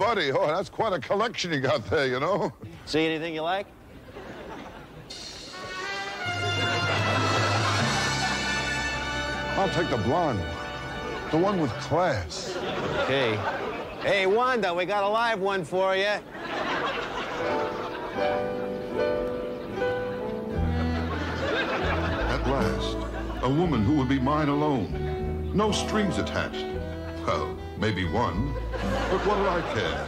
buddy. Oh, that's quite a collection you got there, you know? See anything you like? I'll take the blonde. The one with class. Okay. Hey, Wanda, we got a live one for you. At last, a woman who would be mine alone. No strings attached. Well, maybe one. But what did I care?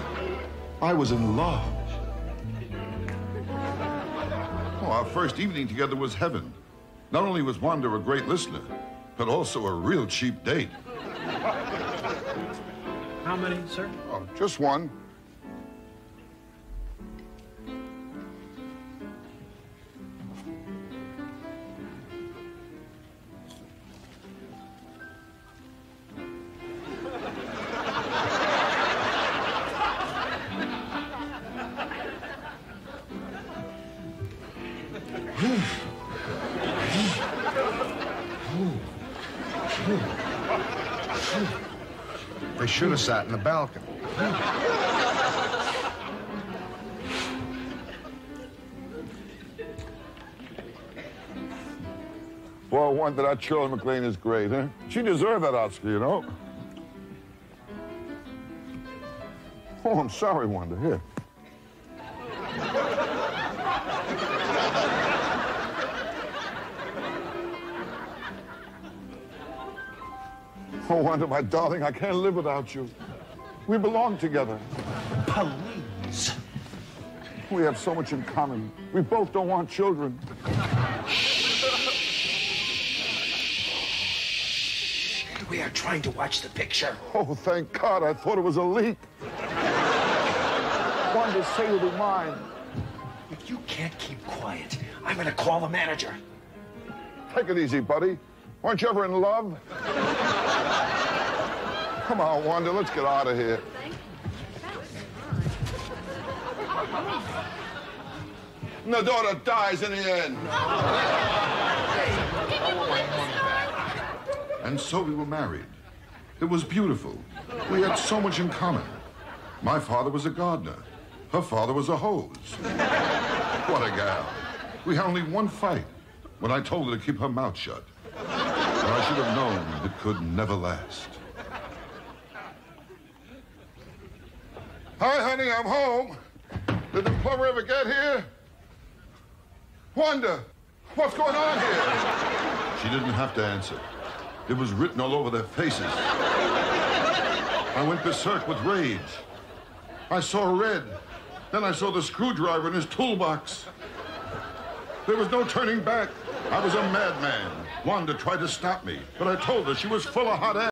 I was in love. Oh, our first evening together was heaven. Not only was Wanda a great listener, but also a real cheap date. How many, sir? Oh, just one. They should have sat in the balcony. Well, one that that Shirley MacLaine is great, huh? She deserved that Oscar, you know. Oh, I'm sorry, Wanda. Here. Oh, Wanda, my darling, I can't live without you. We belong together. Please. We have so much in common. We both don't want children. We are trying to watch the picture. Oh, thank God. I thought it was a leak. Wanda, say you'll be mine. If you can't keep quiet, I'm gonna call the manager. Take it easy, buddy. Weren't you ever in love? Come on, Wanda, let's get out of here. And the daughter dies in the end. And so we were married. It was beautiful. We had so much in common. My father was a gardener. Her father was a hose. What a gal. We had only one fight when I told her to keep her mouth shut. I should have known it could never last. Hi, honey, I'm home. Did the plumber ever get here? Wanda, what's going on here? She didn't have to answer. It was written all over their faces. I went berserk with rage. I saw red. Then I saw the screwdriver in his toolbox. There was no turning back. I was a madman. Wanda tried to stop me, but I told her she was full of hot air.